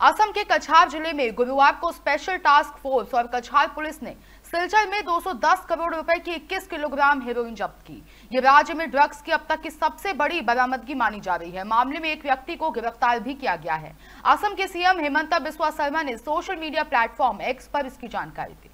असम के कछार ज़िले में गुरुवार को स्पेशल टास्क फोर्स और कछार पुलिस ने सिलचर में 210 करोड़ रुपए की 21 किलोग्राम हेरोइन जब्त की। ये राज्य में ड्रग्स की अब तक की सबसे बड़ी बरामदगी मानी जा रही है। मामले में एक व्यक्ति को गिरफ़्तार भी किया गया है। असम के सीएम हेमंत बिस्वा शर्मा ने सोशल मीडिया प्लेटफॉर्म एक्स पर इसकी जानकारी दी।